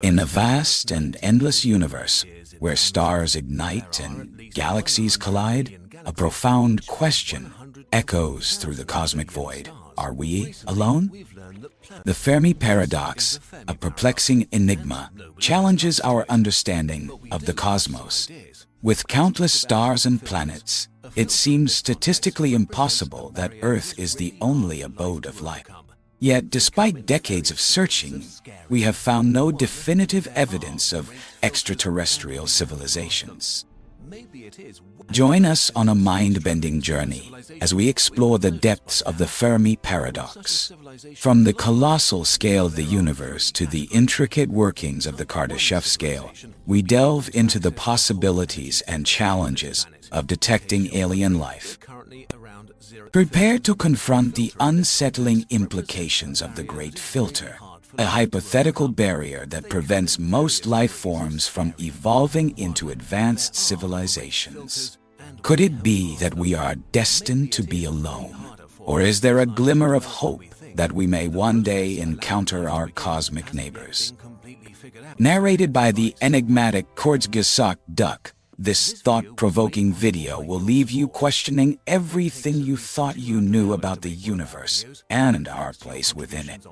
In a vast and endless universe where stars ignite and galaxies collide, a profound question echoes through the cosmic void. Are we alone? The Fermi paradox, a perplexing enigma, challenges our understanding of the cosmos. With countless stars and planets, it seems statistically impossible that Earth is the only abode of life. Yet, despite decades of searching, we have found no definitive evidence of extraterrestrial civilizations. Join us on a mind-bending journey as we explore the depths of the Fermi paradox. From the colossal scale of the universe to the intricate workings of the Kardashev scale, we delve into the possibilities and challenges of detecting alien life. Prepare to confront the unsettling implications of the Great Filter, a hypothetical barrier that prevents most life forms from evolving into advanced civilizations. Could it be that we are destined to be alone? Or is there a glimmer of hope that we may one day encounter our cosmic neighbors? Narrated by the enigmatic Kurzgesagt Duck, this thought-provoking video will leave you questioning everything you thought you knew about the universe and our place within it.